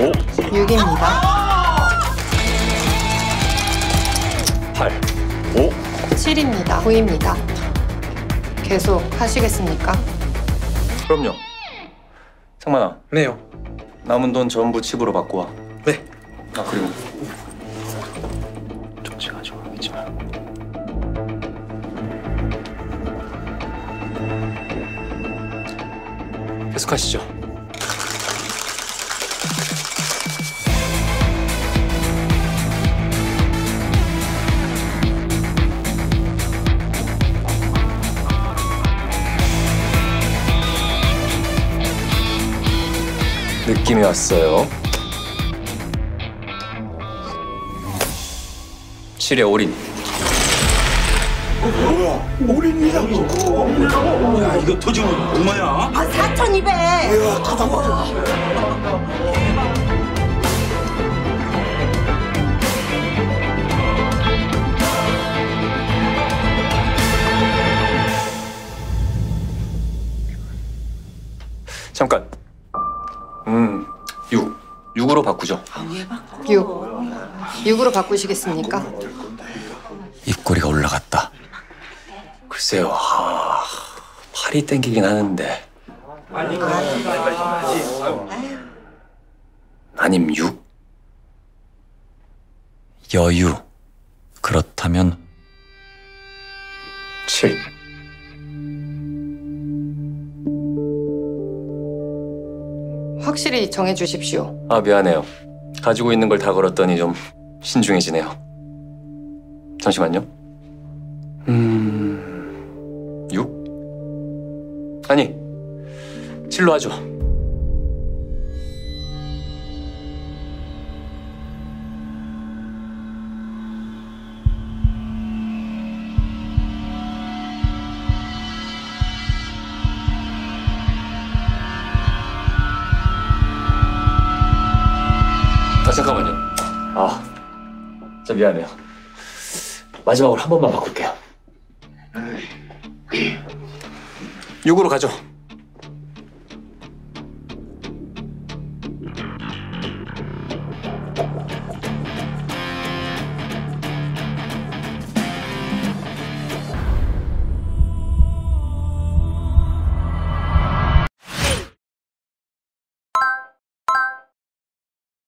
5, 6입니다. 8, 5, 7입니다. 9입니다. 계속 하시겠습니까? 그럼요. 상만아, 네요. 남은 돈 전부 칩으로 받고 와. 네. 아 그리고 쪽지 가지고 가겠지 마. 계속하시죠. 느낌이 왔어요. 7에 올인. 야 이거 터지면 얼마야? 아, 4,200. 잠깐. 음, 6. 6으로 바꾸죠. 6. 6으로 바꾸시겠습니까? 입꼬리가 올라갔다. 글쎄요, 아, 팔이 땡기긴 하는데. 아님 6? 여유. 그렇다면 7. 확실히 정해 주십시오. 아, 미안해요. 가지고 있는 걸 다 걸었더니 좀 신중해지네요. 잠시만요. 음, 6? 아니, 7로 하죠. 잠깐만요. 아, 진짜 미안해요. 마지막으로 한 번만 바꿀게요. 6으로 가죠.